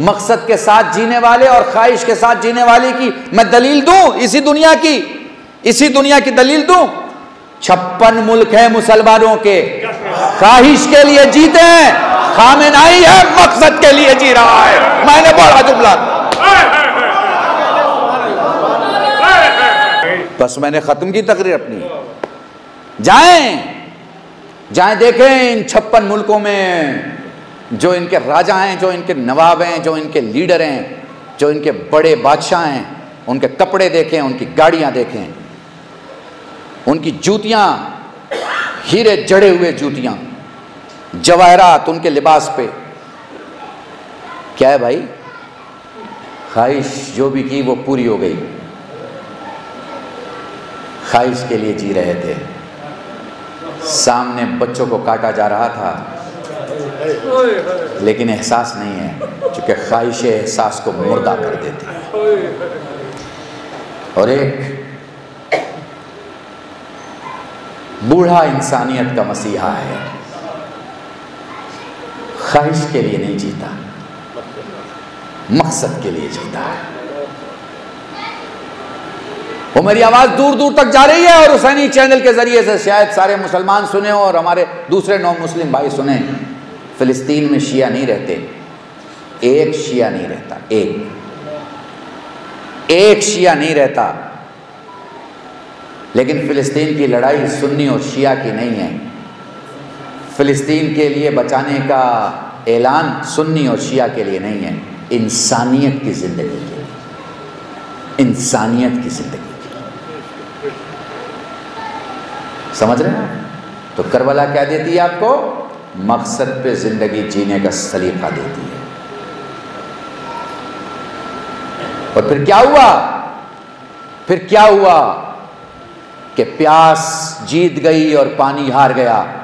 मकसद के साथ जीने वाले और ख्वाहिश के साथ जीने वाले की मैं दलील दूँ? इसी दुनिया की। इसी दुनिया की दलील दूँ? छप्पन मुल्क है मुसलमानों के। ख्वाहिश के लिए जीते हैं। खामे नहीं है, मकसद के लिए जी रहा है। मैंने बड़ा जुमला। बस मैंने खत्म की तकरीर अपनी। जाएँ। जाएँ, देखें इन छप्पन मुल्कों में। जो इनके राजा हैं, जो इनके नवाब हैं, जो इनके लीडर हैं, जो इनके बड़े बादशाह हैं, उनके कपड़े देखें, उनकी गाड़ियाँ देखें। उनकी जूतियाँ, हीरे जड़े हुए जूतियाँ, जवाहरात उनके लिबास पे। क्या है भाई? ख्वाहिश जो भी की, वो पूरी हो गई। ख्वाहिश के लिए जी रहे थे। सामने बच्चों को काटा जा रहा था। लेकिन एहसास नहीं है क्योंकि ख्वाहिश एहसास को मुर्दा कर देती है। और एक बूढ़ा इंसानियत का मसीहा है, ख्वाहिश के लिए नहीं जीता, मकसद के लिए जीता है। वो मेरी आवाज़ दूर दूर तक जा रही है और हुसैनी चैनल के ज़रिए से शायद सारे मुसलमान सुने और हमारे दूसरे नौ मुस्लिम भाई सुने। फ़िलिस्तीन में शिया नहीं रहते। एक शिया नहीं रहता, एक। एक शिया नहीं रहता। लेकिन फ़िलिस्तीन की लड़ाई सुन्नी और शिया की नहीं है। फ़िलिस्तीन के लिए बचाने का ऐलान सुन्नी और शिया के लिए नहीं है। इंसानियत की ज़िंदगी के इंसानियत की ज़िंदगी के समझ रहे हैं तो करबला क्या देती है आपको? मकसद पे ज़िंदगी जीने का सलीका देती है। और फिर क्या हुआ? फिर क्या हुआ? कि प्यास जीत गई और पानी हार गया।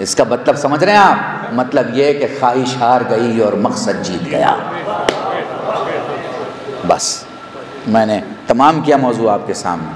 इसका मतलब समझ रहे हैं आप? मतलब यह कि ख्वाहिश हार गई और मकसद जीत गया। बस, मैंने तमाम किया मौजू आपके सामने।